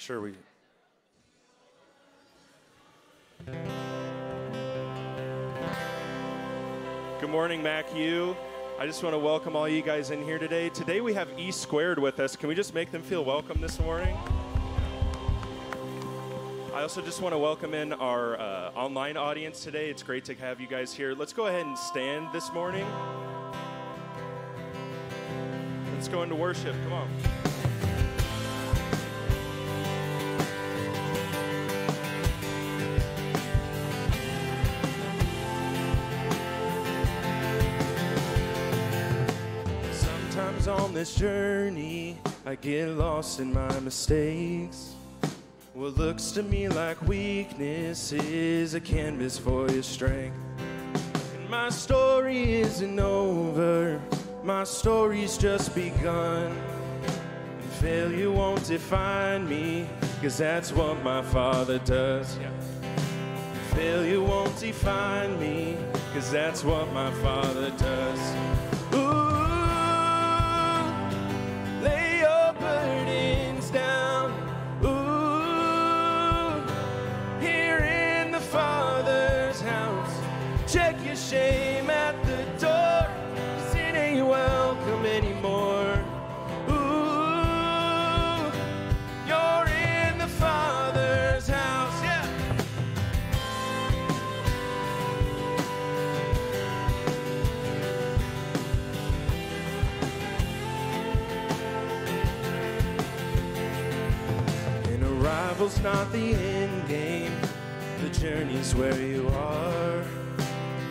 make sure we. Good morning, Mac U. I just want to welcome all you guys in here today. Today we have E squared with us. Can we just make them feel welcome this morning? I also just want to welcome in our uh, online audience today. It's great to have you guys here. Let's go ahead and stand this morning. Let's go into worship. Come on. This journey, I get lost in my mistakes. What looks to me like weakness is a canvas for your strength. And my story isn't over, my story's just begun. And failure won't define me, cause that's what my father does. Failure won't define me, cause that's what my father does. Arrival's not the end game, the journey's where you are.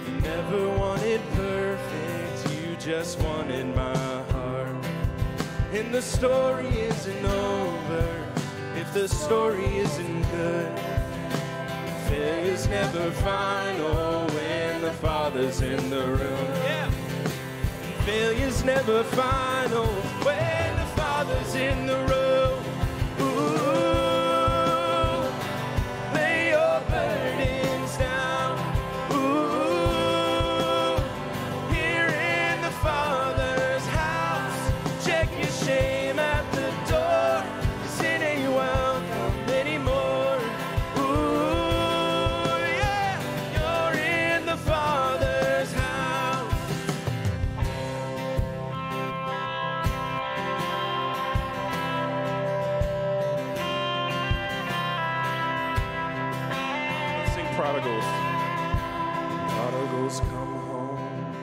You never wanted perfect, you just wanted my heart. And the story isn't over if the story isn't good. Failure's never final when the Father's in the room. Yeah. Failure's never final when the Father's in the room. Prodigals. Prodigals come home,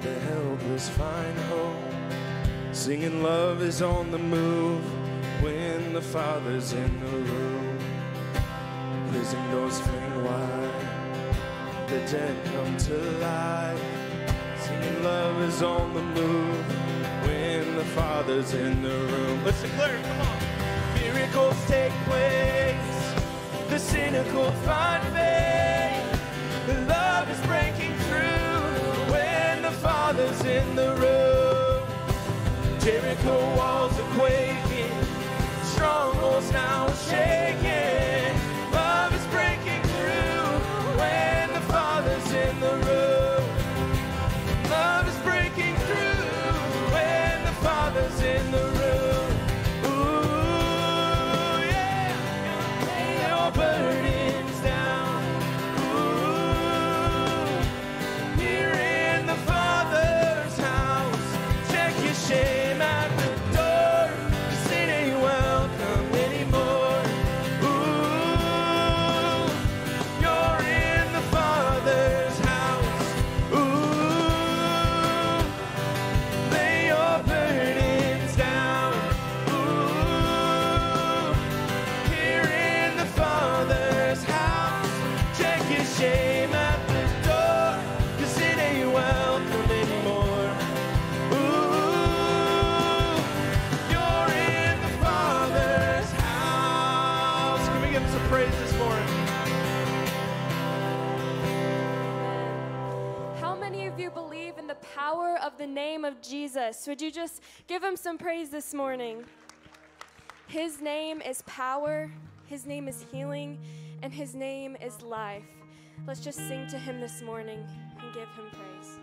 the helpless find hope. Singing love is on the move when the Father's in the room. Prison doors fling wide, the dead come to life. Singing love is on the move when the Father's in the room. Let's declare, come on. Miracles take place, the cynical find faith. The love is breaking through when the Father's in the room. Jericho walls are quaking, strongholds now are shaking. We give him praise this morning? How many of you believe in the power of the name of Jesus? Would you just give him some praise this morning? His name is power, his name is healing, and his name is life. Let's just sing to him this morning and give him praise.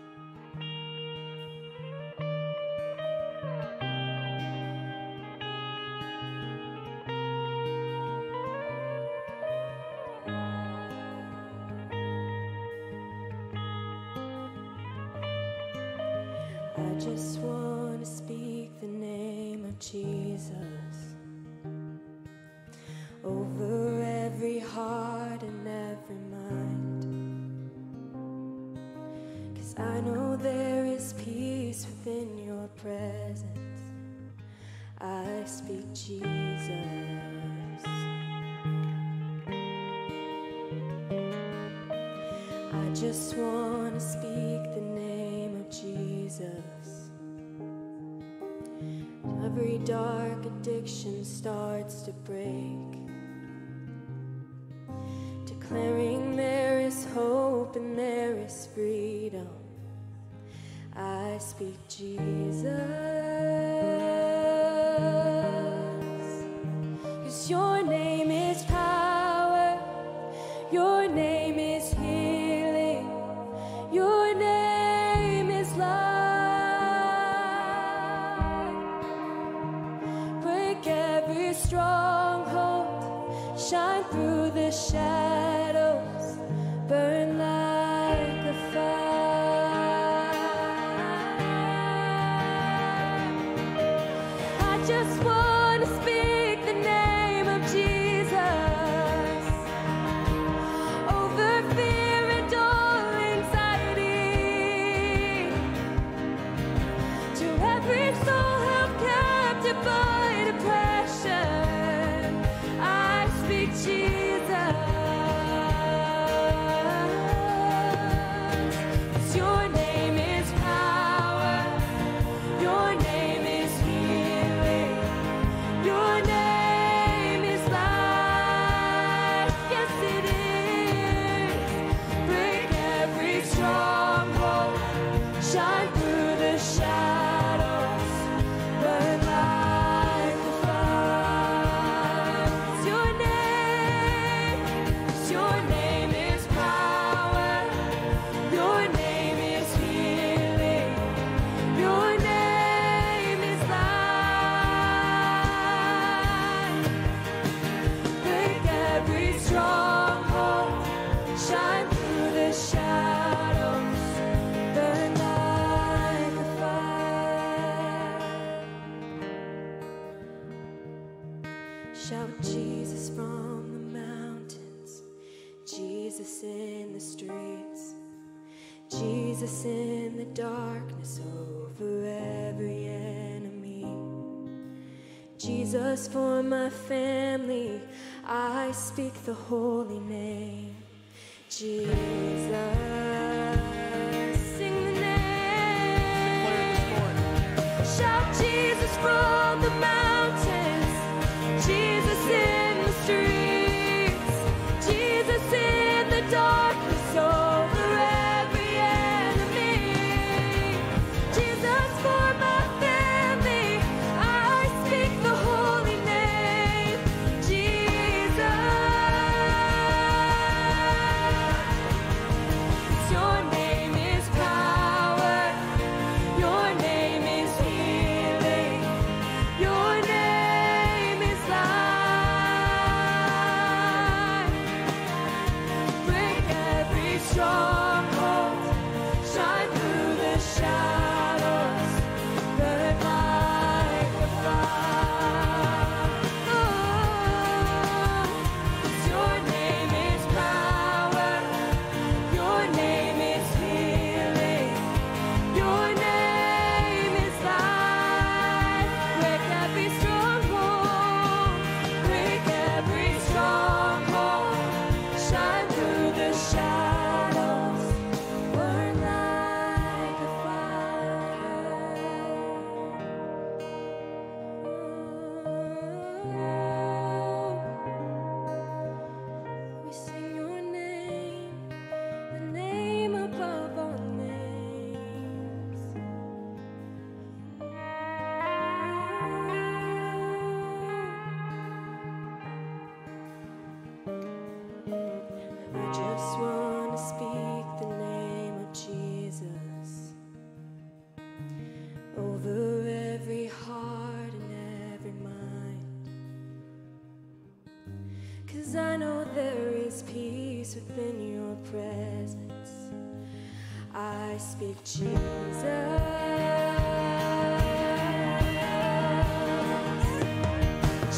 From the mountains, Jesus.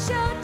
Show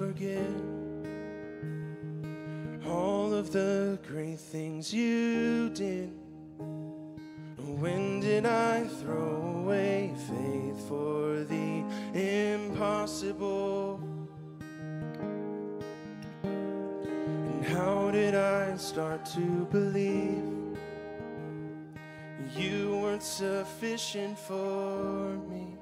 forget all of the great things you did. When did I throw away faith for the impossible? And how did I start to believe you weren't sufficient for me?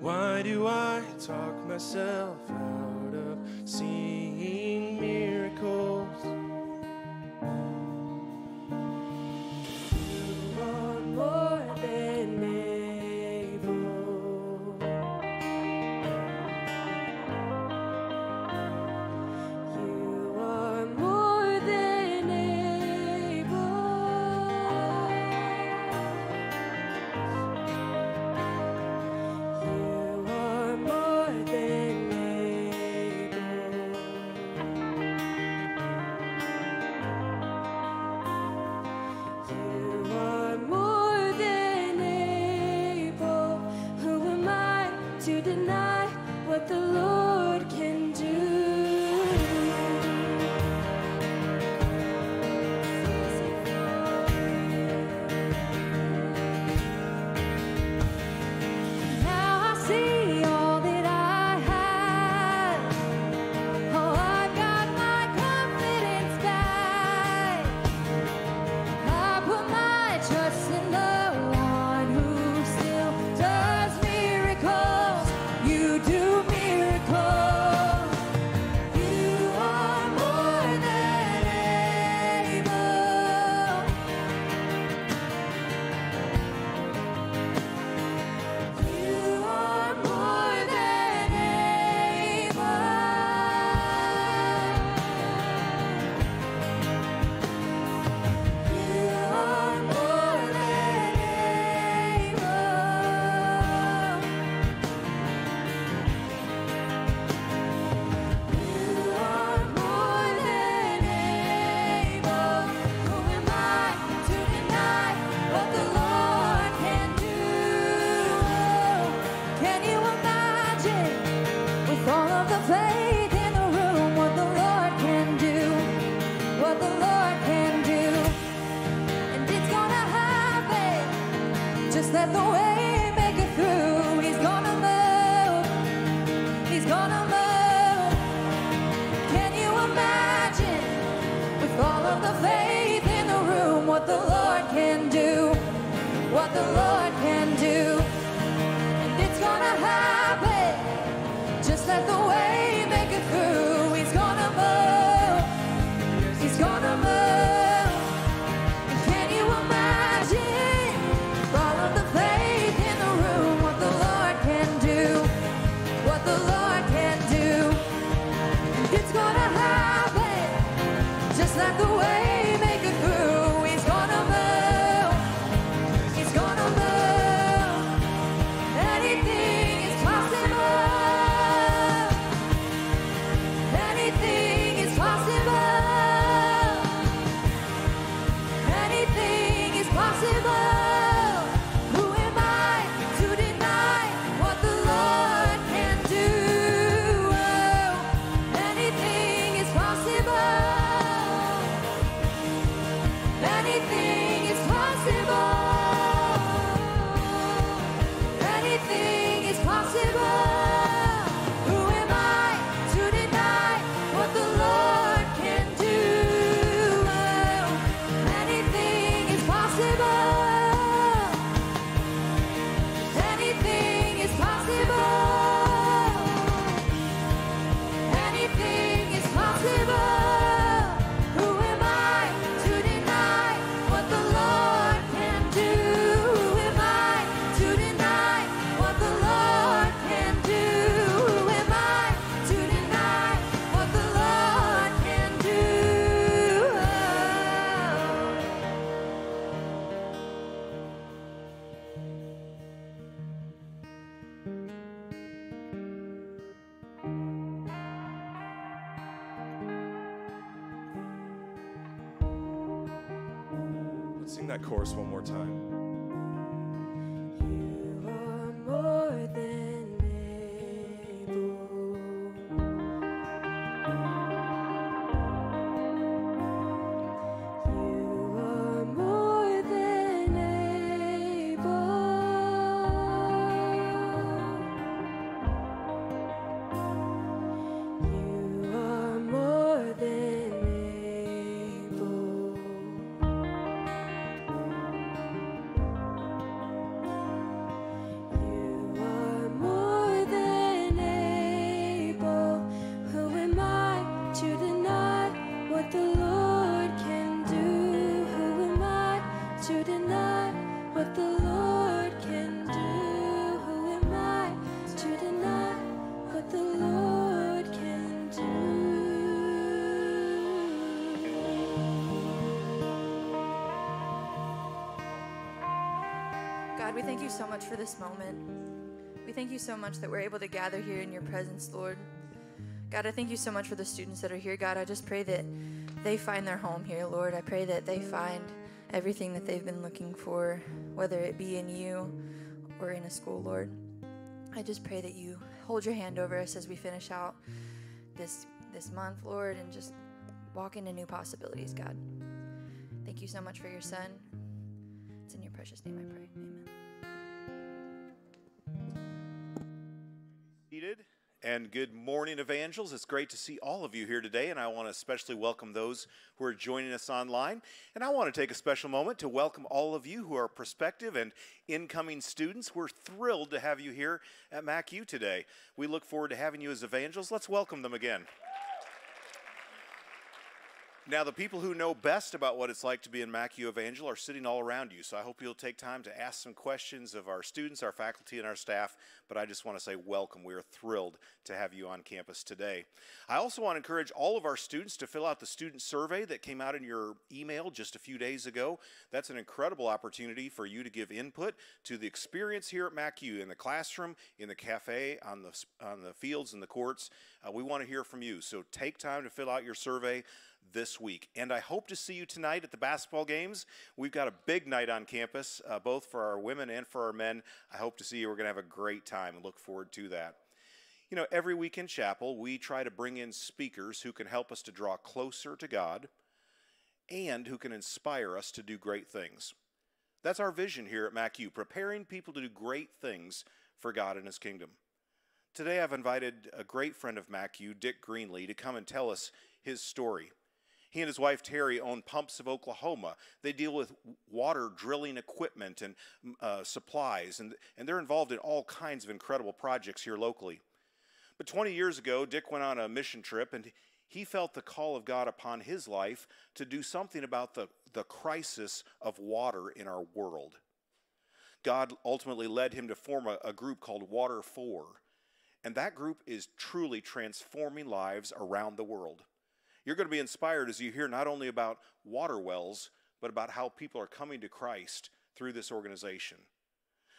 Why do I talk myself out of seeing? We thank you so much for this moment. We thank you so much that we're able to gather here in your presence, Lord. God, I thank you so much for the students that are here. God, I just pray that they find their home here, Lord. I pray that they find everything that they've been looking for, whether it be in you or in a school, Lord. I just pray that you hold your hand over us as we finish out this this month, Lord, and just walk into new possibilities, God. Thank you so much for your son. It's in your precious name I pray. Amen. And good morning, evangels. It's great to see all of you here today, and I want to especially welcome those who are joining us online. And I want to take a special moment to welcome all of you who are prospective and incoming students. We're thrilled to have you here at MacU today. We look forward to having you as evangels. Let's welcome them again. Now, the people who know best about what it's like to be in MacU Evangel are sitting all around you, so I hope you'll take time to ask some questions of our students, our faculty, and our staff. But I just want to say welcome. We are thrilled to have you on campus today. I also want to encourage all of our students to fill out the student survey that came out in your email just a few days ago. That's an incredible opportunity for you to give input to the experience here at MacU in the classroom, in the cafe, on the, on the fields, and the courts. Uh, we want to hear from you, so take time to fill out your survey this week. And I hope to see you tonight at the basketball games. We've got a big night on campus, uh, both for our women and for our men. I hope to see you. We're going to have a great time and look forward to that. You know, every week in chapel, we try to bring in speakers who can help us to draw closer to God and who can inspire us to do great things. That's our vision here at MacU, preparing people to do great things for God and His kingdom. Today, I've invited a great friend of MacU, Dick Greenly, to come and tell us his story. He and his wife Terry own Pumps of Oklahoma. They deal with water drilling equipment and uh, supplies, and, and they're involved in all kinds of incredible projects here locally. But 20 years ago, Dick went on a mission trip and he felt the call of God upon his life to do something about the, the crisis of water in our world. God ultimately led him to form a, a group called Water4, and that group is truly transforming lives around the world. You're going to be inspired as you hear not only about water wells, but about how people are coming to Christ through this organization.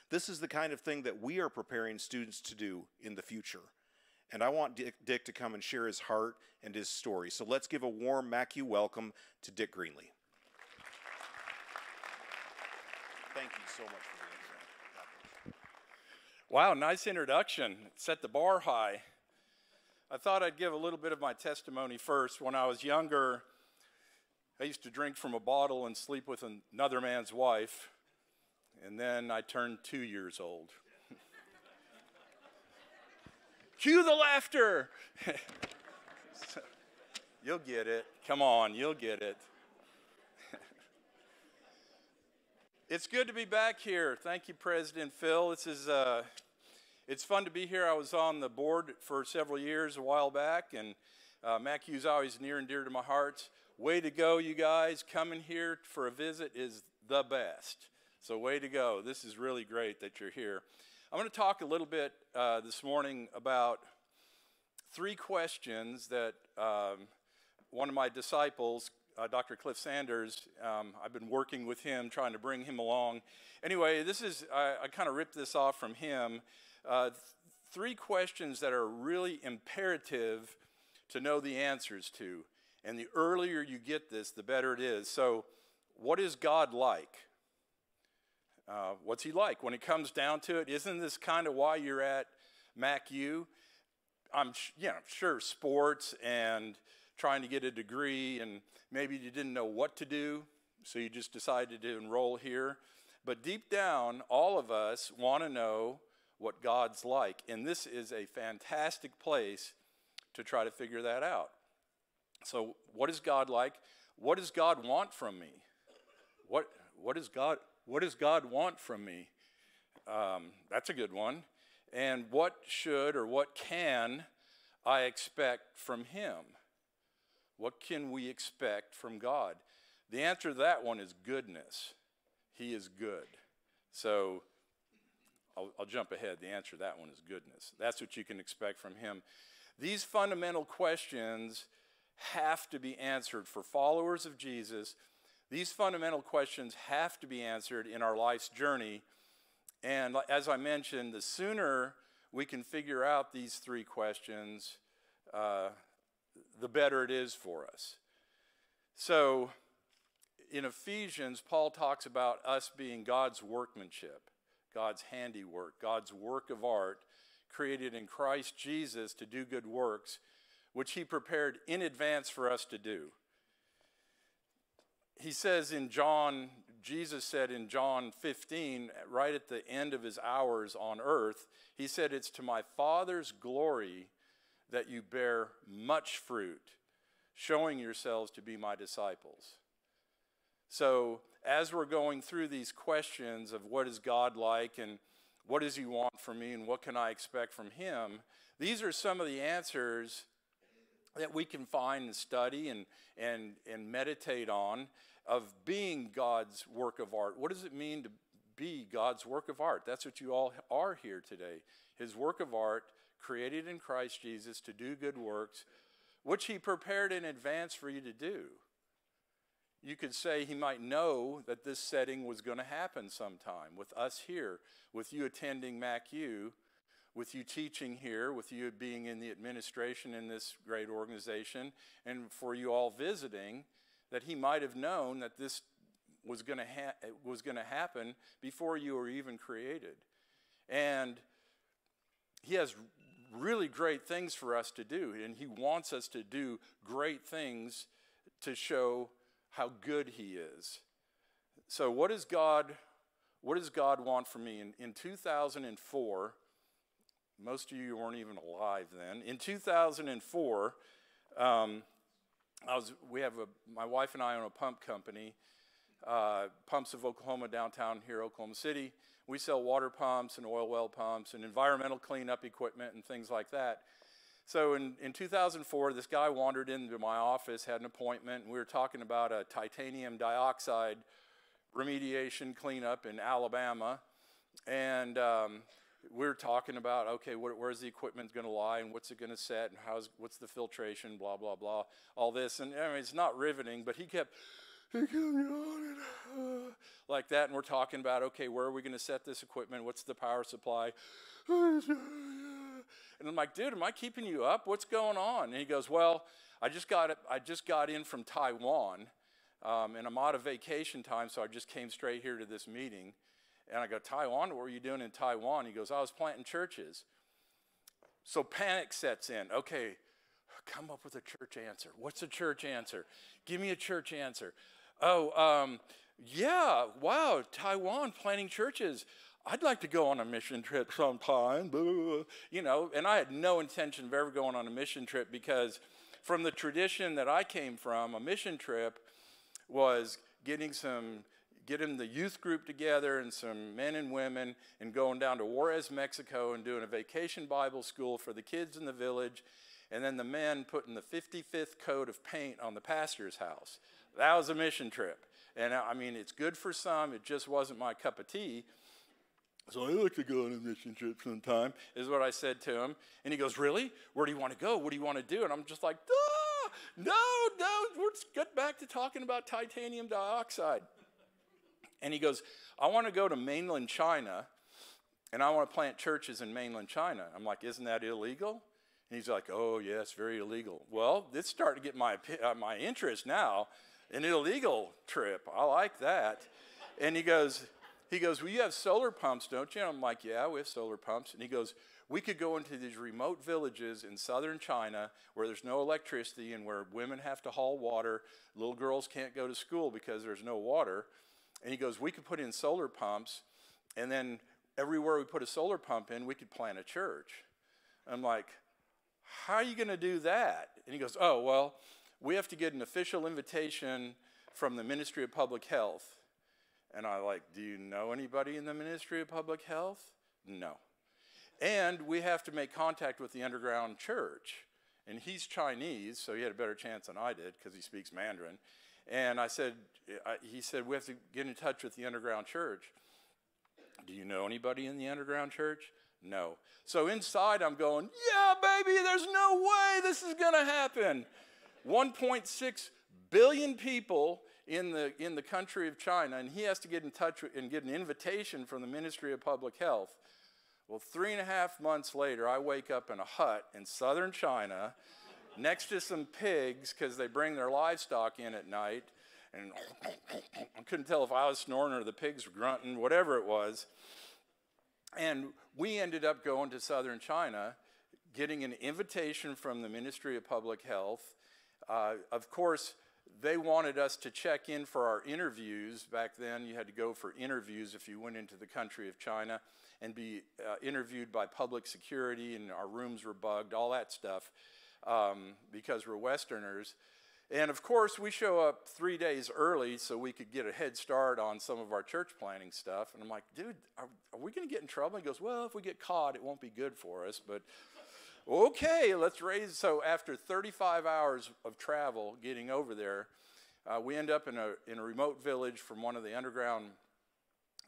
This is the kind of thing that we are preparing students to do in the future. And I want Dick, Dick to come and share his heart and his story. So let's give a warm MacU welcome to Dick Greenly. Thank you so much for. Wow, nice introduction. Set the bar high. I thought I'd give a little bit of my testimony first. When I was younger, I used to drink from a bottle and sleep with another man's wife, and then I turned two years old. Cue the laughter! you'll get it. Come on, you'll get it. it's good to be back here. Thank you, President Phil. This is uh, it's fun to be here. I was on the board for several years a while back, and uh, MACU's always near and dear to my heart. Way to go, you guys. Coming here for a visit is the best. So, way to go. This is really great that you're here. I'm going to talk a little bit uh, this morning about three questions that um, one of my disciples, uh, Dr. Cliff Sanders, um, I've been working with him, trying to bring him along. Anyway, this is, I, I kind of ripped this off from him. Uh, th- three questions that are really imperative to know the answers to. And the earlier you get this, the better it is. So, what is God like? Uh, what's he like? When it comes down to it, isn't this kind of why you're at MACU? I'm know, sure sports and trying to get a degree, and maybe you didn't know what to do, so you just decided to enroll here. But deep down, all of us want to know what God's like, and this is a fantastic place to try to figure that out. So, what is God like? What does God want from me? What, what, does, God, what does God want from me? Um, that's a good one. And what should or what can I expect from Him? What can we expect from God? The answer to that one is goodness. He is good. So I'll, I'll, jump ahead. The answer to that one is goodness. That's what you can expect from Him. These fundamental questions have to be answered for followers of Jesus. These fundamental questions have to be answered in our life's journey. And as I mentioned, the sooner we can figure out these three questions, uh, the better it is for us. So in Ephesians, Paul talks about us being God's workmanship, God's handiwork, God's work of art, created in Christ Jesus to do good works, which he prepared in advance for us to do. He says in John, Jesus said in John 15, right at the end of his hours on earth, he said, It's to my Father's glory that you bear much fruit, showing yourselves to be my disciples. So, as we're going through these questions of what is God like and what does he want from me and what can I expect from him, these are some of the answers that we can find and study and, and, and meditate on of being God's work of art. What does it mean to be God's work of art? That's what you all are here today. His work of art created in Christ Jesus to do good works, which He prepared in advance for you to do. You could say He might know that this setting was going to happen sometime with us here, with you attending MACU, with you teaching here, with you being in the administration in this great organization, and for you all visiting, that He might have known that this was going to ha- to happen before you were even created. And he has really great things for us to do, and He wants us to do great things to show how good He is. So, what does God, what does God want from me? In, in 2004, most of you weren't even alive then. In 2004, um, I was, we have a, my wife and I own a pump company, uh, Pumps of Oklahoma downtown here, Oklahoma City. We sell water pumps and oil well pumps and environmental cleanup equipment and things like that. So in, in 2004, this guy wandered into my office, had an appointment, and we were talking about a titanium dioxide remediation cleanup in Alabama. And um, we are talking about, okay, where, where's the equipment going to lie and what's it going to set and how's, what's the filtration, blah, blah, blah, all this. And I mean, it's not riveting, but he kept, he came on it like that, and we're talking about, okay, where are we going to set this equipment? What's the power supply? And I'm like, dude, am I keeping you up? What's going on? And he goes, well, I just got, I just got in from Taiwan, um, and I'm out of vacation time, so I just came straight here to this meeting. And I go, Taiwan, what were you doing in Taiwan? He goes, I was planting churches. So panic sets in. Okay, come up with a church answer. What's a church answer? Give me a church answer. Oh, um, yeah, wow, Taiwan planting churches. I'd like to go on a mission trip sometime, you know, and I had no intention of ever going on a mission trip because from the tradition that I came from, a mission trip was getting some getting the youth group together and some men and women and going down to Juarez, Mexico and doing a vacation Bible school for the kids in the village and then the men putting the 55th coat of paint on the pastor's house. That was a mission trip. And I mean, it's good for some, it just wasn't my cup of tea. So I like to go on a mission trip sometime, is what I said to him. And he goes, Really? Where do you want to go? What do you want to do? And I'm just like, ah, No, no, let's get back to talking about titanium dioxide. And he goes, I want to go to mainland China and I want to plant churches in mainland China. I'm like, Isn't that illegal? And he's like, Oh, yes, very illegal. Well, it's starting to get my, uh, my interest now. an illegal trip. I like that. And he goes, he goes, Well, you have solar pumps, don't you? And I'm like, Yeah, we have solar pumps. And he goes, We could go into these remote villages in southern China where there's no electricity and where women have to haul water. Little girls can't go to school because there's no water. And he goes, We could put in solar pumps, and then everywhere we put a solar pump in, we could plant a church. I'm like, How are you going to do that? And he goes, Oh, well, we have to get an official invitation from the Ministry of Public Health. And I like, do you know anybody in the Ministry of Public Health? No. And we have to make contact with the underground church. And he's Chinese, so he had a better chance than I did because he speaks Mandarin. And I said, I, he said, we have to get in touch with the underground church. Do you know anybody in the underground church? No. So inside, I'm going, yeah, baby, there's no way this is going to happen. 1.6 billion people in the, in the country of China, and he has to get in touch with, and get an invitation from the Ministry of Public Health. Well, three and a half months later, I wake up in a hut in southern China next to some pigs because they bring their livestock in at night. And I couldn't tell if I was snoring or the pigs were grunting, whatever it was. And we ended up going to southern China, getting an invitation from the Ministry of Public Health. Uh, of course, they wanted us to check in for our interviews. Back then, you had to go for interviews if you went into the country of China and be uh, interviewed by public security, and our rooms were bugged, all that stuff, um, because we're Westerners. And of course, we show up three days early so we could get a head start on some of our church planning stuff. And I'm like, dude, are, are we going to get in trouble? He goes, well, if we get caught, it won't be good for us. But okay, let's raise. So after 35 hours of travel getting over there, uh, we end up in a, in a remote village from one of the underground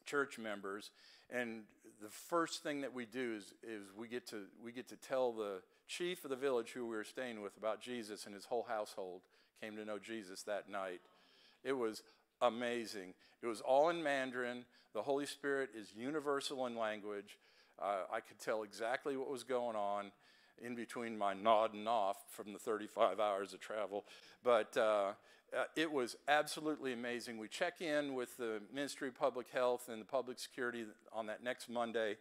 church members. And the first thing that we do is, is we, get to, we get to tell the chief of the village who we were staying with about Jesus, and his whole household came to know Jesus that night. It was amazing. It was all in Mandarin. The Holy Spirit is universal in language. Uh, I could tell exactly what was going on in between my nodding off from the 35 hours of travel. But uh, uh, it was absolutely amazing. We check in with the Ministry of Public Health and the Public Security on that next Monday.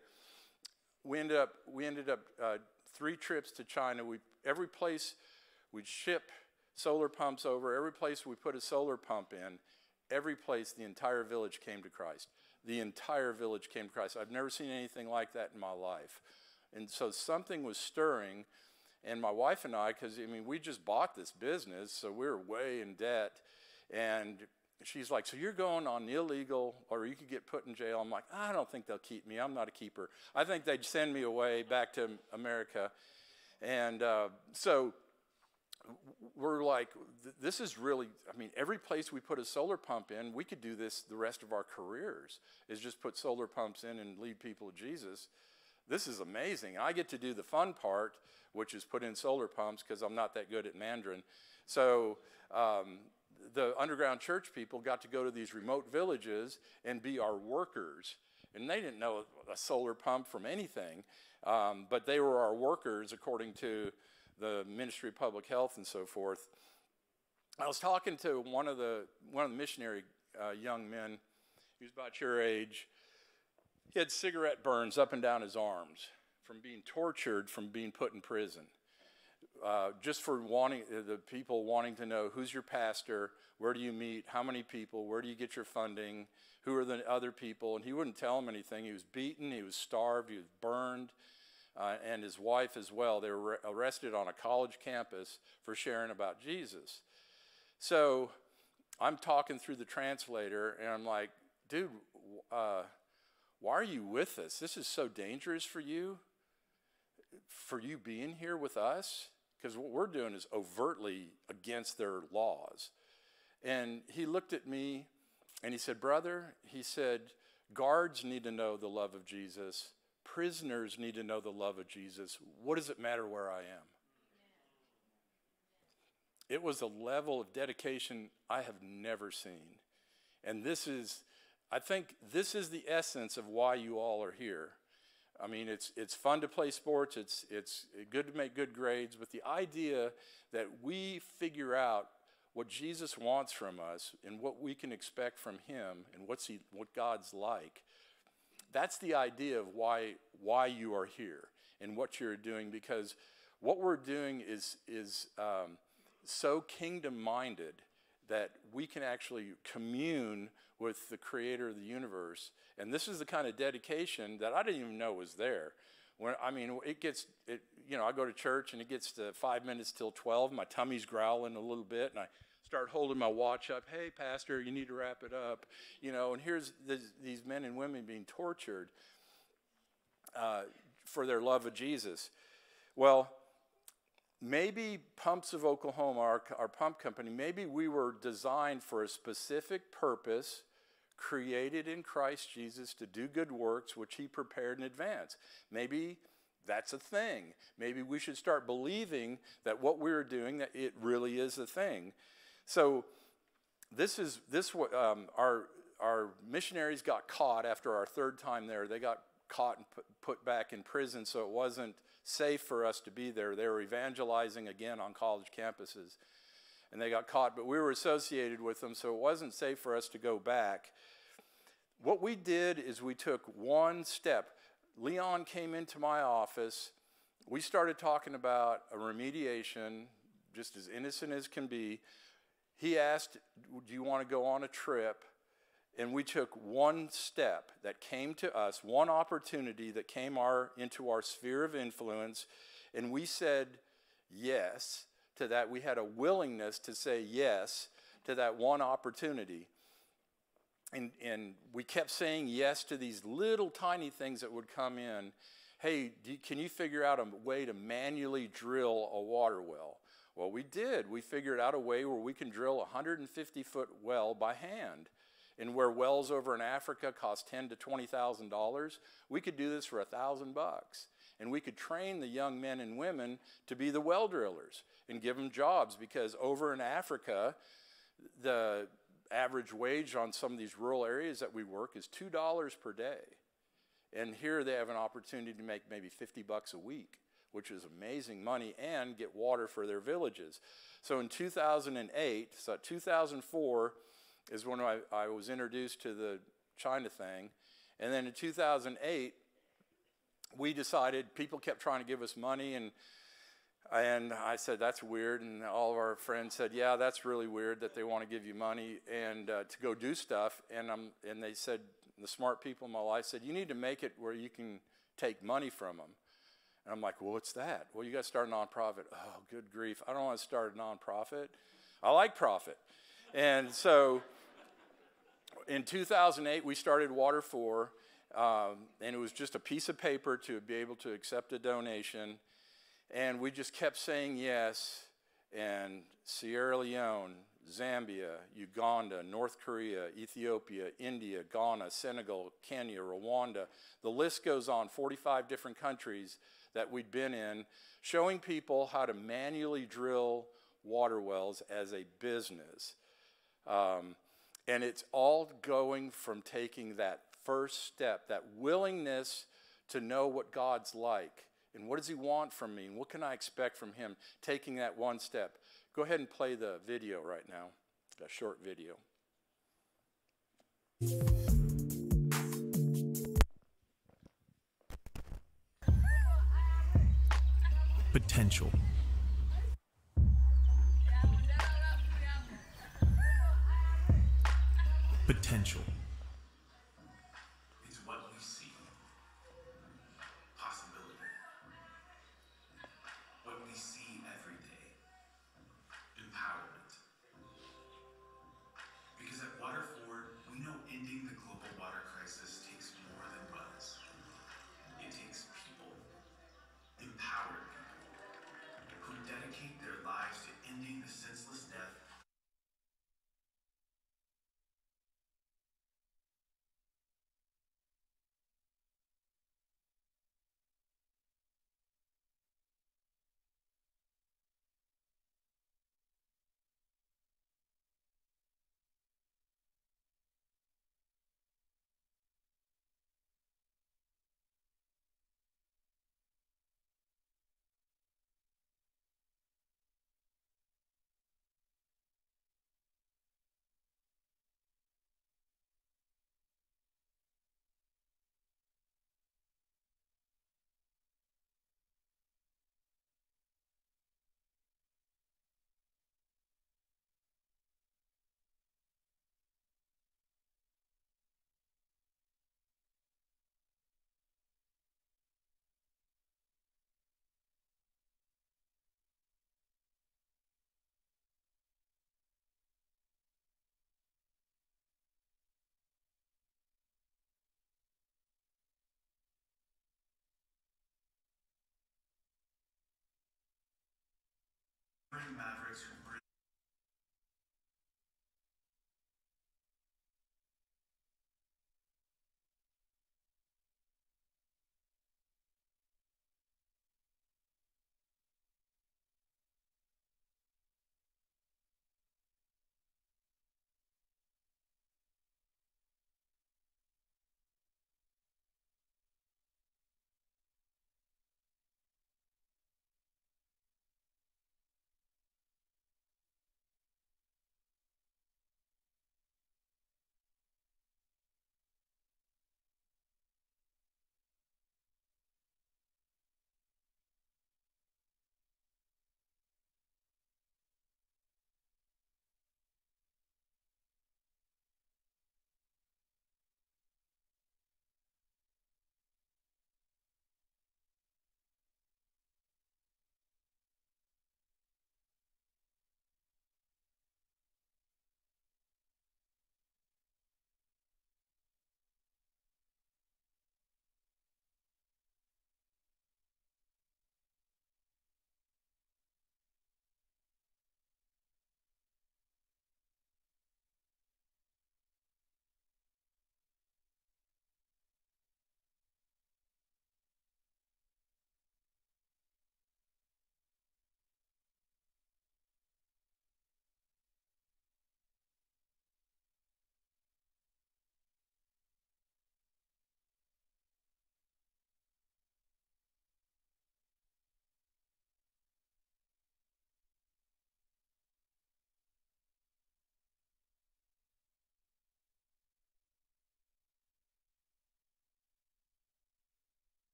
We ended up, we ended up uh, three trips to China. We, every place we'd ship solar pumps over, every place we put a solar pump in, every place the entire village came to Christ. The entire village came to Christ. I've never seen anything like that in my life. And so something was stirring. And my wife and I, because I mean, we just bought this business, so we were way in debt. And she's like, So you're going on illegal, or you could get put in jail. I'm like, I don't think they'll keep me. I'm not a keeper. I think they'd send me away back to America. And uh, so we're like, this is really, I mean, every place we put a solar pump in, we could do this the rest of our careers, is just put solar pumps in and lead people to Jesus this is amazing. I get to do the fun part, which is put in solar pumps because I'm not that good at Mandarin. So um, the underground church people got to go to these remote villages and be our workers. And they didn't know a solar pump from anything, um, but they were our workers according to the Ministry of Public Health and so forth. I was talking to one of the one of the missionary uh, young men, he was about your age, he had cigarette burns up and down his arms from being tortured, from being put in prison. Uh, just for wanting uh, the people wanting to know who's your pastor, where do you meet, how many people, where do you get your funding, who are the other people, and he wouldn't tell them anything. He was beaten, he was starved, he was burned, uh, and his wife as well. They were arrested on a college campus for sharing about Jesus. So I'm talking through the translator, and I'm like, dude, uh, why are you with us? This is so dangerous for you, for you being here with us, because what we're doing is overtly against their laws. And he looked at me and he said, Brother, he said, guards need to know the love of Jesus, prisoners need to know the love of Jesus. What does it matter where I am? It was a level of dedication I have never seen. And this is I think this is the essence of why you all are here. I mean, it's, it's fun to play sports, it's, it's good to make good grades, but the idea that we figure out what Jesus wants from us and what we can expect from him and what's he, what God's like. That's the idea of why, why you are here and what you're doing because what we're doing is, is um, so kingdom minded that we can actually commune with the creator of the universe. And this is the kind of dedication that I didn't even know was there. When, I mean, it gets, it, you know, I go to church and it gets to five minutes till 12. My tummy's growling a little bit, and I start holding my watch up. Hey, Pastor, you need to wrap it up. You know, and here's this, these men and women being tortured uh, for their love of Jesus. Well, maybe Pumps of Oklahoma, our, our pump company, maybe we were designed for a specific purpose created in Christ Jesus to do good works which he prepared in advance. Maybe that's a thing. Maybe we should start believing that what we're doing that it really is a thing. So this is this um, our our missionaries got caught after our third time there. They got caught and put, put back in prison, so it wasn't safe for us to be there. They were evangelizing again on college campuses, and they got caught. But we were associated with them, so it wasn't safe for us to go back what we did is we took one step. Leon came into my office. We started talking about a remediation, just as innocent as can be. He asked, Do you want to go on a trip? And we took one step that came to us, one opportunity that came our, into our sphere of influence, and we said yes to that. We had a willingness to say yes to that one opportunity and, and we kept saying yes to these little tiny things that would come in. Hey, you, can you figure out a way to manually drill a water well? Well, we did. We figured out a way where we can drill a 150 foot well by hand. And where wells over in Africa cost ten to twenty thousand dollars, we could do this for a thousand bucks. And we could train the young men and women to be the well drillers and give them jobs because over in Africa, the average wage on some of these rural areas that we work is $2 per day. And here they have an opportunity to make maybe 50 bucks a week, which is amazing money, and get water for their villages. So in 2008, so 2004 is when I, I was introduced to the China thing. And then in 2008, we decided people kept trying to give us money and and I said, that's weird. And all of our friends said, yeah, that's really weird that they want to give you money and uh, to go do stuff. And, I'm, and they said, the smart people in my life said, you need to make it where you can take money from them. And I'm like, well, what's that? Well, you got to start a nonprofit. Oh, good grief. I don't want to start a nonprofit. I like profit. And so in 2008, we started Water4, um, and it was just a piece of paper to be able to accept a donation. And we just kept saying yes. And Sierra Leone, Zambia, Uganda, North Korea, Ethiopia, India, Ghana, Senegal, Kenya, Rwanda. The list goes on 45 different countries that we'd been in, showing people how to manually drill water wells as a business. Um, and it's all going from taking that first step, that willingness to know what God's like and what does he want from me? And what can I expect from him taking that one step? Go ahead and play the video right now, a short video. Potential. Potential. Mavericks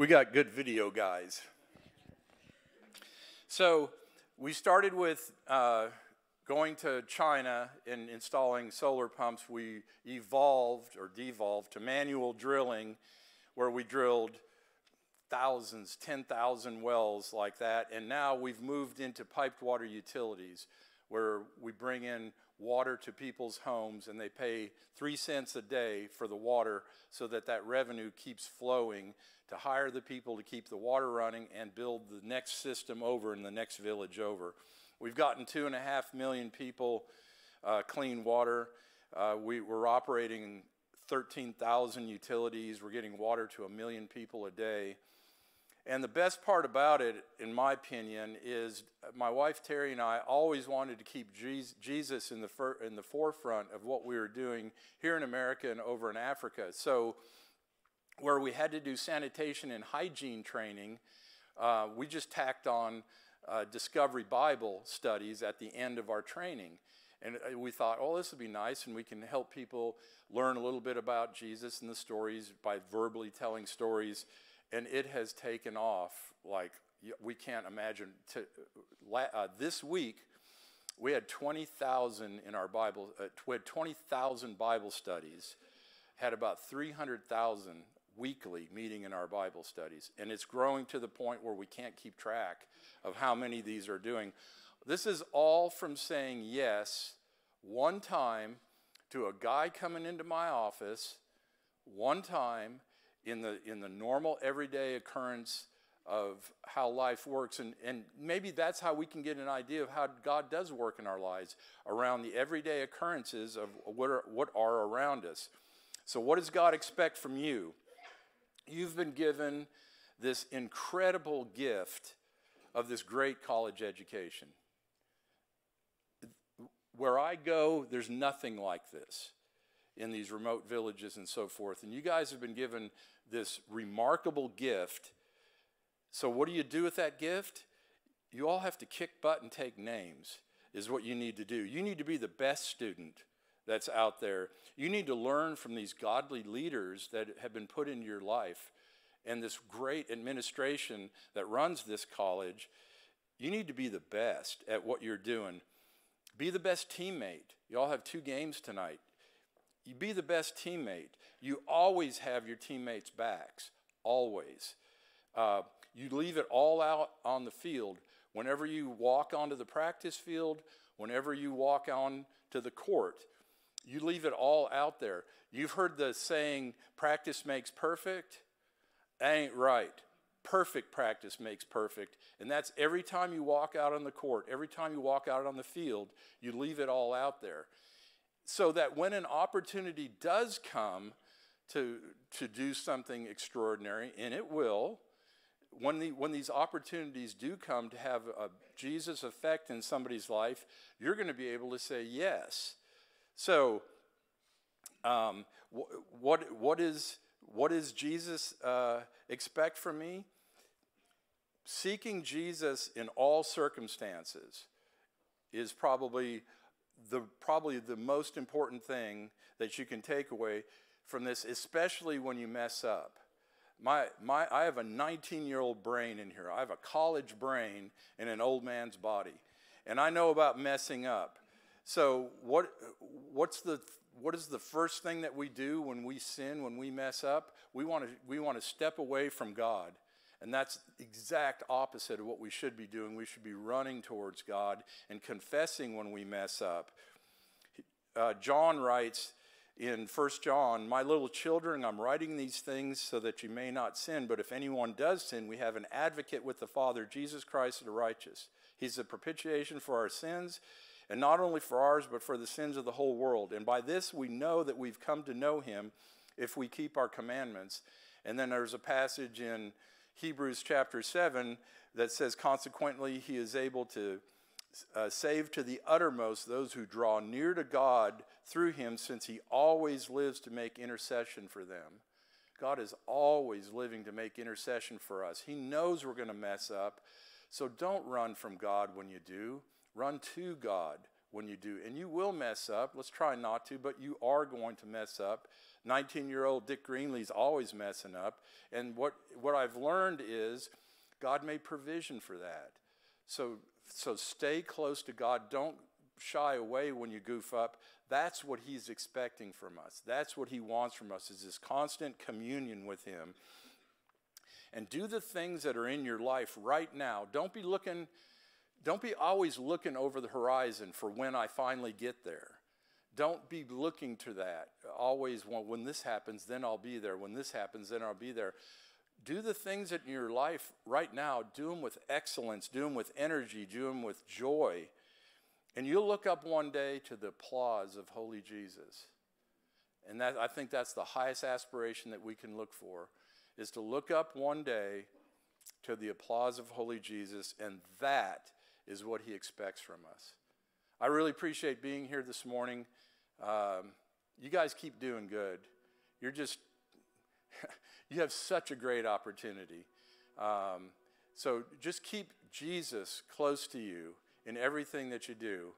We got good video guys. So we started with uh, going to China and installing solar pumps. We evolved or devolved to manual drilling, where we drilled thousands, 10,000 wells like that. And now we've moved into piped water utilities, where we bring in water to people's homes and they pay three cents a day for the water so that that revenue keeps flowing to hire the people to keep the water running and build the next system over in the next village over. We've gotten two and a half million people uh, clean water. Uh, we, we're operating 13,000 utilities. We're getting water to a million people a day. And the best part about it, in my opinion, is my wife Terry and I always wanted to keep Jesus in the, in the forefront of what we were doing here in America and over in Africa. So where we had to do sanitation and hygiene training, uh, we just tacked on uh, Discovery Bible studies at the end of our training. And uh, we thought, oh, this would be nice, and we can help people learn a little bit about Jesus and the stories by verbally telling stories. And it has taken off like we can't imagine. To, uh, this week, we had 20,000 in our Bible, uh, we had 20,000 Bible studies, had about 300,000 weekly meeting in our Bible studies. And it's growing to the point where we can't keep track of how many these are doing. This is all from saying yes one time to a guy coming into my office, one time in the, in the normal everyday occurrence of how life works. And, and maybe that's how we can get an idea of how God does work in our lives around the everyday occurrences of what are, what are around us. So, what does God expect from you? You've been given this incredible gift of this great college education. Where I go, there's nothing like this in these remote villages and so forth. And you guys have been given this remarkable gift. So, what do you do with that gift? You all have to kick butt and take names, is what you need to do. You need to be the best student that's out there. You need to learn from these godly leaders that have been put in your life and this great administration that runs this college, you need to be the best at what you're doing. Be the best teammate. You all have two games tonight. You be the best teammate. You always have your teammates' backs, always. Uh, you leave it all out on the field. Whenever you walk onto the practice field, whenever you walk on to the court, you leave it all out there. You've heard the saying, practice makes perfect. That ain't right. Perfect practice makes perfect. And that's every time you walk out on the court, every time you walk out on the field, you leave it all out there. So that when an opportunity does come to, to do something extraordinary, and it will, when, the, when these opportunities do come to have a Jesus effect in somebody's life, you're going to be able to say yes. So, um, wh- what, what, is, what does Jesus uh, expect from me? Seeking Jesus in all circumstances is probably the, probably the most important thing that you can take away from this, especially when you mess up. My, my, I have a 19 year old brain in here. I have a college brain in an old man's body. And I know about messing up. So, what, what's the, what is the first thing that we do when we sin, when we mess up? We want to, we want to step away from God. And that's exact opposite of what we should be doing. We should be running towards God and confessing when we mess up. Uh, John writes, in 1 John, My little children, I'm writing these things so that you may not sin, but if anyone does sin, we have an advocate with the Father, Jesus Christ the righteous. He's the propitiation for our sins, and not only for ours, but for the sins of the whole world. And by this we know that we've come to know him if we keep our commandments. And then there's a passage in Hebrews chapter 7 that says, Consequently, he is able to uh, save to the uttermost those who draw near to God through him, since he always lives to make intercession for them. God is always living to make intercession for us. He knows we're going to mess up. So don't run from God when you do. Run to God when you do. And you will mess up. Let's try not to, but you are going to mess up. 19 year old Dick Greenly's always messing up. And what, what I've learned is God made provision for that. So so stay close to God. Don't shy away when you goof up. That's what he's expecting from us. That's what he wants from us is this constant communion with him. And do the things that are in your life right now. Don't be looking don't be always looking over the horizon for when I finally get there. Don't be looking to that. Always well, when this happens, then I'll be there. When this happens, then I'll be there do the things in your life right now, do them with excellence, do them with energy, do them with joy. And you'll look up one day to the applause of Holy Jesus. And that, I think that's the highest aspiration that we can look for, is to look up one day to the applause of Holy Jesus, and that is what he expects from us. I really appreciate being here this morning. Um, you guys keep doing good. You're just you have such a great opportunity. Um, so just keep Jesus close to you in everything that you do.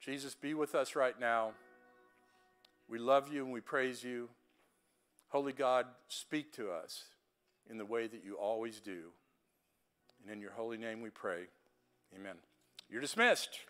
Jesus, be with us right now. We love you and we praise you. Holy God, speak to us in the way that you always do. And in your holy name we pray. Amen. You're dismissed.